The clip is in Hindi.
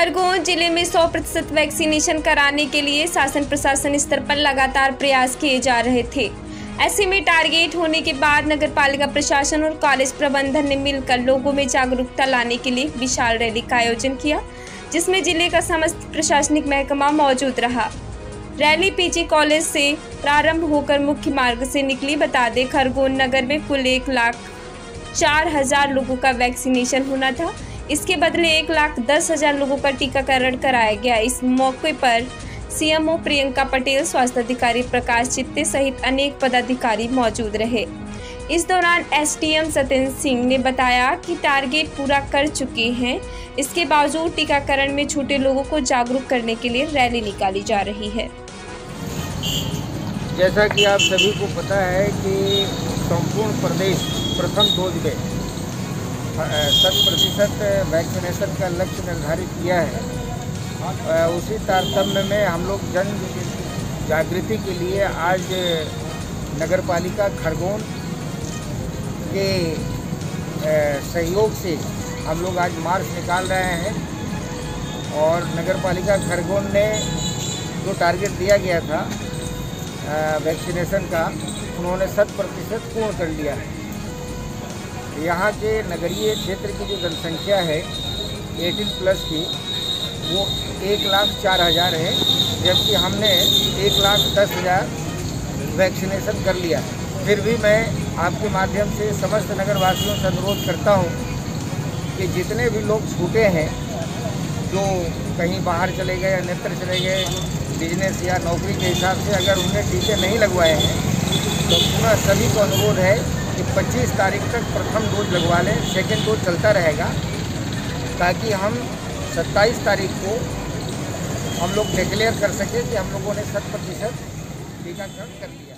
100 प्रतिशत वैक्सीनेशन कराने के लिए शासन प्रशासन स्तर पर लगातार प्रयास किए जा रहे थे। ऐसे में टारगेट होने के बाद नगर पालिका प्रशासन और कॉलेज प्रबंधन ने मिलकर लोगों में जागरूकता लाने के लिए विशाल रैली का आयोजन किया, जिसमें ज़िले का समस्त प्रशासनिक महकमा मौजूद रहा। रैली पीजी कॉलेज से प्रारंभ होकर मुख्य मार्ग से निकली, बता दें खरगोन नगर में कुल एक लाख चार हज़ार लोगों का वैक्सीनेशन होना था इसके बदले एक लाख दस हज़ार लोगों का टीकाकरण कराया गया। इस मौके पर सीएमओ प्रियंका पटेल, स्वास्थ्य अधिकारी प्रकाश चित्ते सहित अनेक पदाधिकारी मौजूद रहे। इस दौरान एसडीएम सत्येंद्र सिंह ने बताया कि टारगेट पूरा कर चुके हैं। इसके बावजूद टीकाकरण में छूटे लोगों को जागरूक करने के लिए रैली निकाली जा रही है। जैसा कि आप सभी को पता है कि संपूर्ण प्रदेश प्रथम डोज में शत प्रतिशत वैक्सीनेशन का लक्ष्य निर्धारित किया है। उसी तारतम्य में हम लोग जन जागृति के लिए आज नगर पालिका खरगोन के सहयोग से हम लोग आज मार्च निकाल रहे हैं और नगर पालिका खरगोन ने जो टारगेट दिया गया था वैक्सीनेशन का, उन्होंने शत प्रतिशत पूर्ण कर लिया है। यहाँ के नगरीय क्षेत्र की जो जनसंख्या है 18 प्लस की, वो एक लाख चार हज़ार है, जबकि हमने एक लाख दस हज़ार वैक्सीनेशन कर लिया फिर भी मैं आपके माध्यम से समस्त नगरवासियों से अनुरोध करता हूँ कि जितने भी लोग छूटे हैं, जो कहीं बाहर चले गए अन्यत्र चले गए बिज़नेस या नौकरी के हिसाब से अगर उन्हें टीके नहीं लगवाए हैं तो पुनः सभी को अनुरोध है 25 तारीख तक प्रथम डोज लगवा लें सेकेंड डोज चलता रहेगा, ताकि हम 27 तारीख को हम लोग डिक्लेयर कर सकें कि हम लोगों ने शत प्रतिशत टीकाकरण कर लिया।